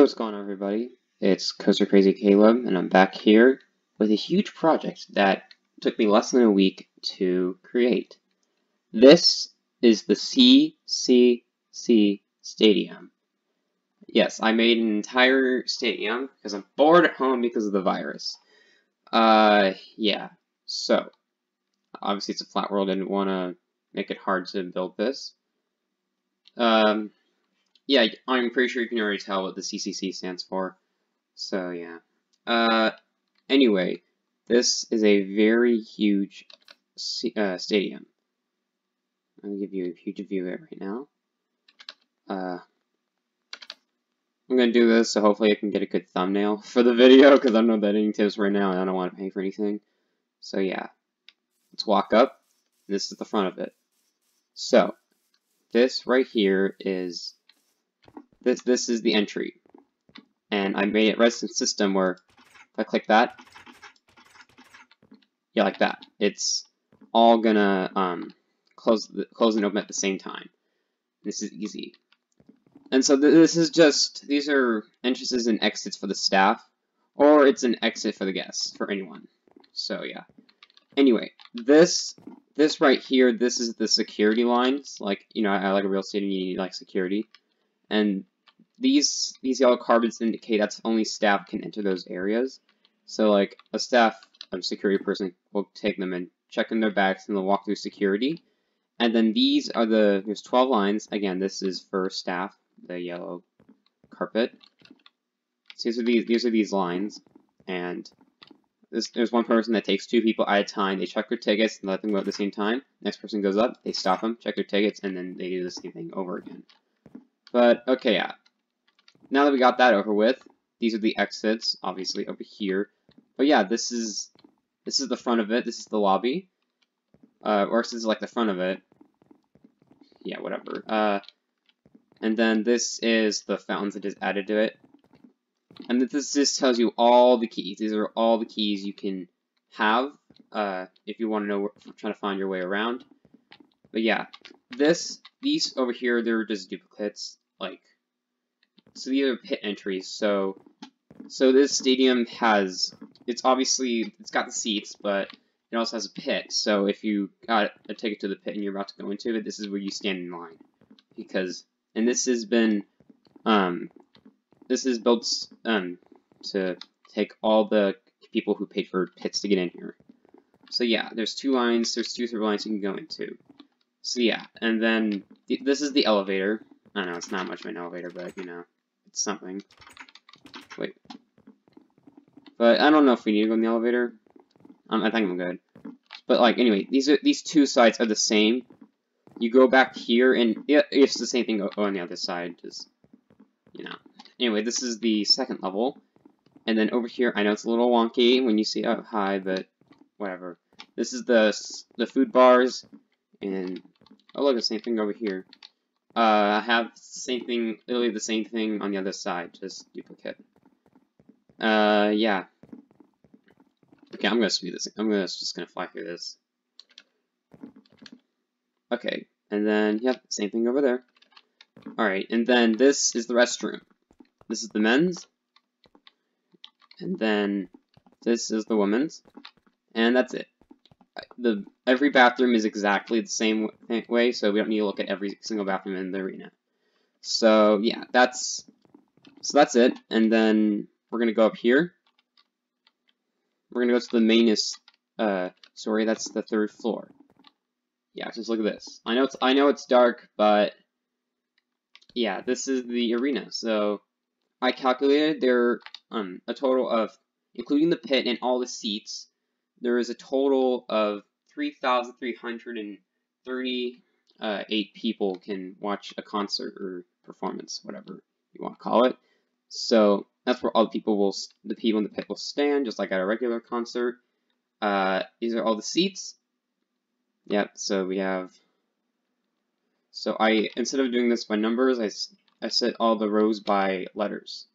What's going on everybody? It's Coaster Crazy Caleb, and I'm back here with a huge project that took me less than a week to create. This is the CCC Stadium. Yes, I made an entire stadium because I'm bored at home because of the virus. Uh, yeah, so, obviously it's a flat world, I didn't want to make it hard to build this. Um, yeah, I'm pretty sure you can already tell what the CCC stands for. So, yeah. Uh, anyway, this is a very huge uh, stadium. I'll give you a huge view of it right now. Uh, I'm going to do this, so hopefully I can get a good thumbnail for the video, because I'm not editing tips right now, and I don't want to pay for anything. So, yeah. Let's walk up. This is the front of it. So, this right here is this this is the entry. And I made it redstone system where if I click that, yeah, like that. It's all gonna um, close the, close and open at the same time. This is easy. And so th this is just these are entrances and exits for the staff, or it's an exit for the guests for anyone. So yeah. Anyway, this this right here, this is the security lines. Like you know, I like a real estate, and you need like security. And these these yellow carbons indicate that's only staff can enter those areas. So like a staff um, security person will take them and check in their bags and they'll walk through security. And then these are the there's 12 lines. Again, this is for staff, the yellow carpet. So these are these these are these lines, and this, there's one person that takes two people at a time. They check their tickets and let them go at the same time. Next person goes up, they stop them, check their tickets, and then they do the same thing over again. But, okay, yeah. Now that we got that over with, these are the exits, obviously, over here. But yeah, this is this is the front of it. This is the lobby. Uh, or this is like the front of it. Yeah, whatever. Uh, and then this is the fountains that is added to it. And this just tells you all the keys. These are all the keys you can have uh, if you want to know, trying to find your way around. But yeah, this, these over here, they're just duplicates. Like, so these are pit entries. So, so this stadium has, it's obviously, it's got the seats, but it also has a pit. So if you got a ticket to the pit and you're about to go into it, this is where you stand in line. Because, and this has been, um, this is built, um, to take all the people who paid for pits to get in here. So yeah, there's two lines, there's two through lines you can go into. So yeah, and then th this is the elevator. I don't know it's not much of an elevator, but you know, something. Wait. But I don't know if we need to go in the elevator. Um, I think I'm good. But like, anyway, these are these two sides are the same. You go back here, and it, it's the same thing on the other side. Just you know. Anyway, this is the second level, and then over here, I know it's a little wonky when you see oh high, but whatever. This is the the food bars, and oh look, the same thing over here. Uh, I have same thing, literally the same thing on the other side, just duplicate. Uh, yeah. Okay, I'm gonna speed this. I'm gonna just gonna fly through this. Okay, and then yep, same thing over there. All right, and then this is the restroom. This is the men's, and then this is the women's, and that's it the every bathroom is exactly the same way, so we don't need to look at every single bathroom in the arena. So yeah, that's so that's it. And then we're gonna go up here. We're gonna go to the mainest uh, sorry, That's the third floor. Yeah, just look at this. I know it's I know it's dark, but yeah, this is the arena. So I calculated there um a total of including the pit and all the seats there is a total of 3,338 people can watch a concert or performance, whatever you want to call it. So that's where all the people will, the people in the pit will stand, just like at a regular concert. Uh, these are all the seats. Yep, so we have, so I, instead of doing this by numbers, I, I set all the rows by letters.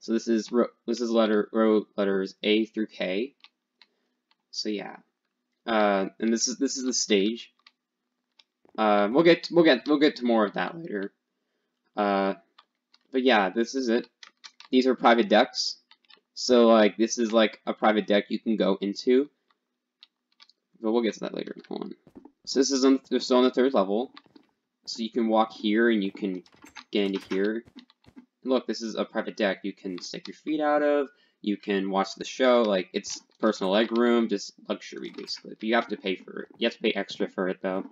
So this is, this is letter, row letters A through K. So yeah, uh, and this is this is the stage. Uh, we'll get we'll get we'll get to more of that later. Uh, but yeah, this is it. these are private decks. So like this is like a private deck you can go into. But we'll get to that later. Hold on. So this is on, they're still on the third level. So you can walk here and you can get into here. Look, this is a private deck you can stick your feet out of. You can watch the show. Like, it's personal leg room, just luxury, basically. But you have to pay for it. You have to pay extra for it, though.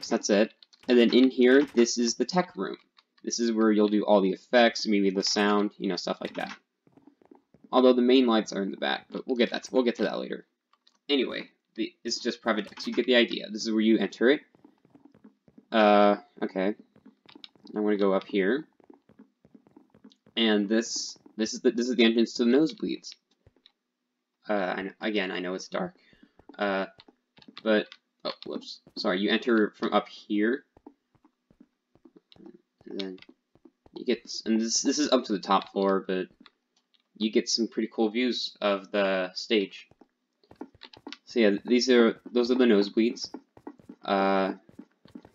So that's it. And then in here, this is the tech room. This is where you'll do all the effects, maybe the sound, you know, stuff like that. Although the main lights are in the back, but we'll get that. We'll get to that later. Anyway, the, it's just private decks. You get the idea. This is where you enter it. Uh, okay. I'm gonna go up here. And this this is the this is the entrance to the nosebleeds. Uh, I again I know it's dark. Uh, but oh whoops, sorry. You enter from up here, and then you get and this this is up to the top floor, but you get some pretty cool views of the stage. So yeah, these are those are the nosebleeds. Uh,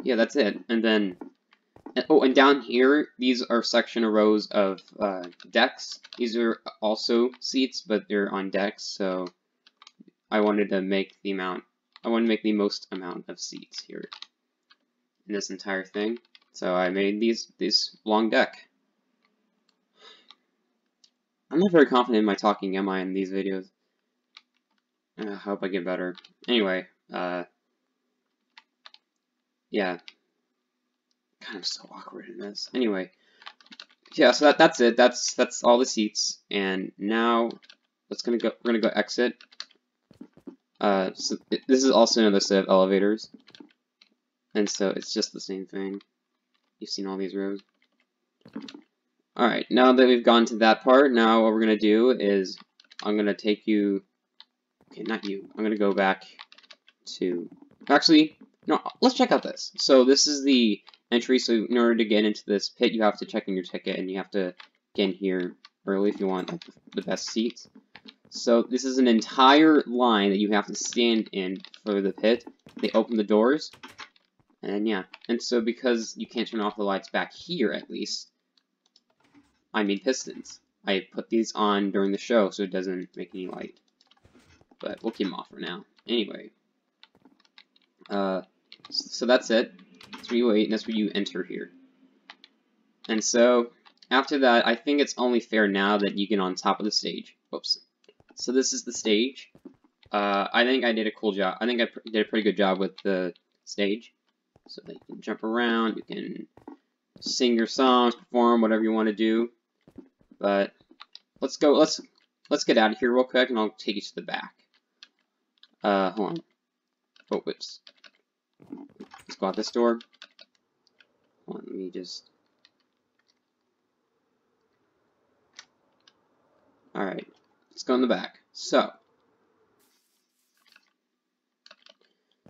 yeah, that's it. And then oh, and down here, these are section of rows of uh, decks. These are also seats, but they're on decks, so I wanted to make the amount, I want to make the most amount of seats here in this entire thing. So I made these, this long deck. I'm not very confident in my talking, am I, in these videos? I hope I get better. Anyway, uh, yeah, God, I'm so awkward in this. Anyway, yeah, so that, that's it. That's that's all the seats. And now let's gonna go. We're gonna go exit. Uh, so it, this is also another set of elevators, and so it's just the same thing. You've seen all these rows. All right, now that we've gone to that part, now what we're gonna do is I'm gonna take you. Okay, not you. I'm gonna go back to. Actually, no. Let's check out this. So this is the entry, so in order to get into this pit, you have to check in your ticket, and you have to get in here early if you want the best seats. So this is an entire line that you have to stand in for the pit. They open the doors, and yeah. And so because you can't turn off the lights back here, at least, I made pistons. I put these on during the show so it doesn't make any light. But we'll keep them off for now. Anyway. Uh, so that's it. That's where you wait, and that's where you enter here. And so, after that, I think it's only fair now that you get on top of the stage. Whoops. So this is the stage. Uh, I think I did a cool job. I think I did a pretty good job with the stage. So that you can jump around, you can sing your songs, perform, whatever you want to do. But let's go, let's let's get out of here real quick, and I'll take you to the back. Uh, hold on. Oh, whoops. Let's go out this door. Let me just... Alright, let's go in the back. So,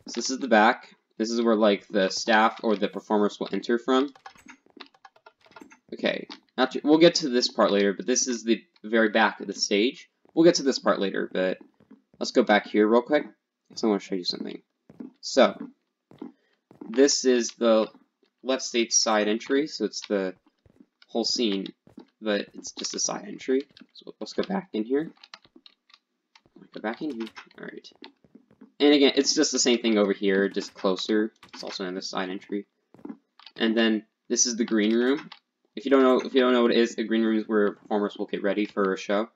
so this is the back. This is where, like, the staff or the performers will enter from. Okay, to, we'll get to this part later, but this is the very back of the stage. We'll get to this part later, but let's go back here real quick. So I want to show you something. So, this is the left stage side entry, so it's the whole scene, but it's just a side entry. So let's go back in here. Go back in here. Alright. And again, it's just the same thing over here, just closer. It's also another side entry. And then this is the green room. If you don't know if you don't know what it is, the green room is where performers will get ready for a show.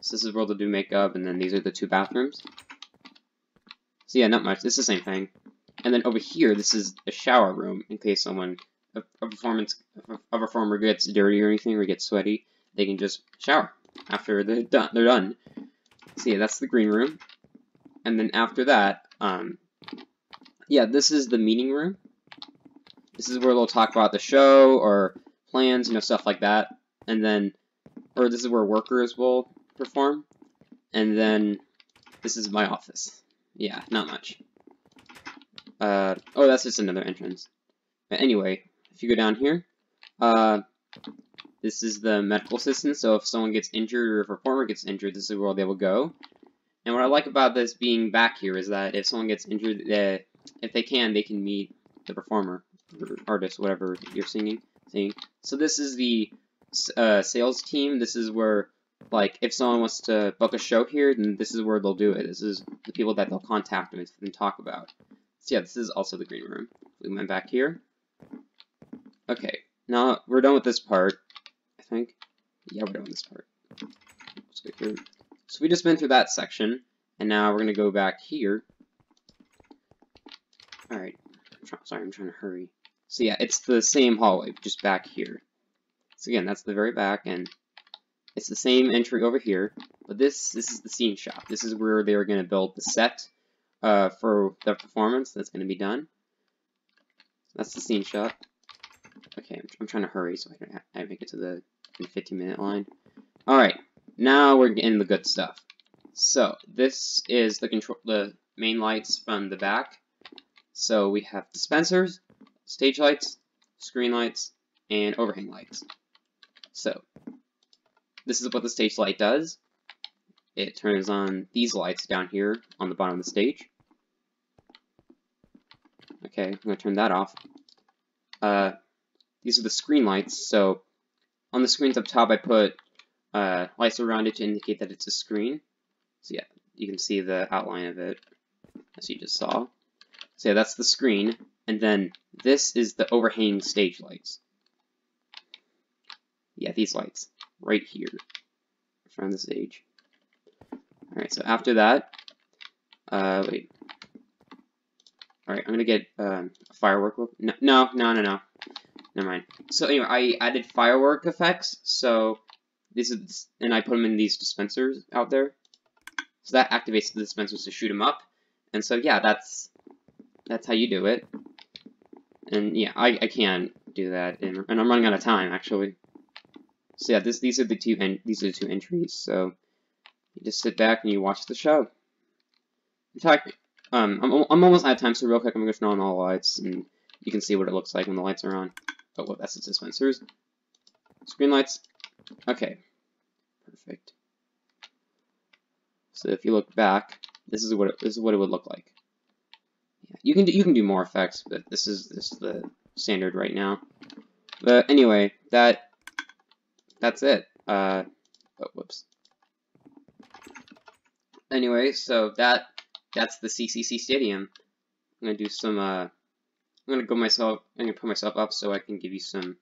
So this is where they'll do makeup, and then these are the two bathrooms. So yeah, not much. It's the same thing. And then over here, this is a shower room in case someone, a, a performance, a performer gets dirty or anything or gets sweaty, they can just shower after they're done. They're done. So yeah, that's the green room. And then after that, um, yeah, this is the meeting room. This is where they'll talk about the show or plans, you know, stuff like that. And then, or this is where workers will perform. And then this is my office. Yeah, not much. Uh, oh, that's just another entrance. But anyway, if you go down here, uh, this is the medical assistant, so if someone gets injured or if a performer gets injured, this is where they will go. And what I like about this being back here is that if someone gets injured, uh, if they can, they can meet the performer, or artist, whatever you're singing. singing. So this is the uh, sales team, this is where, like, if someone wants to book a show here, then this is where they'll do it. This is the people that they'll contact and talk about. So yeah, this is also the green room. We went back here. Okay, now we're done with this part, I think. Yeah, we're done with this part. Let's go here. So we just been through that section, and now we're going to go back here. Alright, sorry, I'm trying to hurry. So yeah, it's the same hallway, just back here. So again, that's the very back, and it's the same entry over here, but this this is the scene shop. This is where they are going to build the set uh, for the performance that's going to be done. That's the scene shot. Okay, I'm, I'm trying to hurry so I can I make it to the 15 minute line. Alright, now we're getting the good stuff. So, this is the control the main lights from the back. So we have dispensers, stage lights, screen lights, and overhang lights. So, this is what the stage light does. It turns on these lights down here on the bottom of the stage. Okay, I'm going to turn that off. Uh, these are the screen lights, so on the screens up top I put uh, lights around it to indicate that it's a screen. So yeah, you can see the outline of it, as you just saw. So yeah, that's the screen, and then this is the overhang stage lights. Yeah, these lights, right here, of the stage. Alright, so after that, uh, wait. Alright, I'm gonna get um, a firework. No, no, no, no, no. Never mind. So anyway, I added firework effects, so this is, and I put them in these dispensers out there. So that activates the dispensers to shoot them up. And so yeah, that's that's how you do it. And yeah, I, I can do that, and, and I'm running out of time actually. So yeah, this these are the two en these are the two entries. So you just sit back and you watch the show. In fact, um, I'm I'm almost out of time, so real quick, I'm gonna turn on all the lights, and you can see what it looks like when the lights are on. Oh, well, that's the dispensers. Screen lights. Okay, perfect. So if you look back, this is what it, this is what it would look like. Yeah, you can do, you can do more effects, but this is this is the standard right now. But anyway, that that's it. Uh, oh, whoops. Anyway, so that that's the CCC Stadium. I'm gonna do some. Uh, I'm gonna go myself. I'm gonna put myself up so I can give you some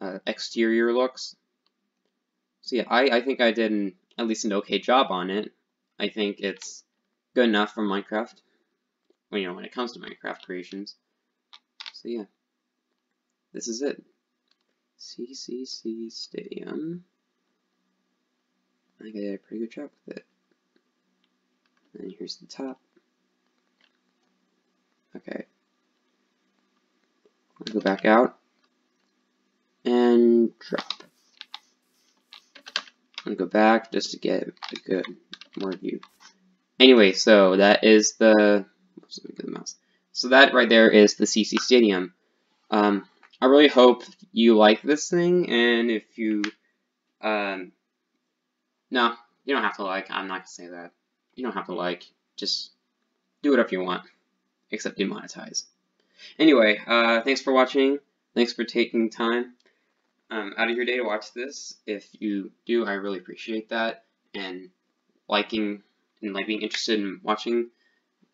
uh, exterior looks. So yeah, I I think I did an, at least an okay job on it. I think it's good enough for Minecraft. Well, you know, when it comes to Minecraft creations. So yeah, this is it. CCC Stadium. I think I did a pretty good job with it. And here's the top. Okay. I'll go back out and drop. I'll go back just to get a good more view. Anyway, so that is the, the mouse. So that right there is the CC Stadium. Um, I really hope you like this thing, and if you, um, no, you don't have to like, I'm not to say that. You don't have to like, just do whatever you want, except demonetize. Anyway, uh, thanks for watching, thanks for taking time um, out of your day to watch this. If you do, I really appreciate that, and liking, and like being interested in watching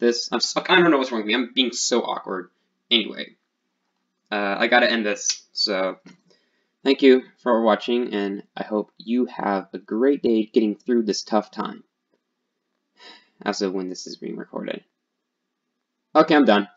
this. I'm I don't know what's wrong with me, I'm being so awkward. Anyway, uh, I gotta end this. So, thank you for watching, and I hope you have a great day getting through this tough time. As of when this is being recorded. Okay, I'm done.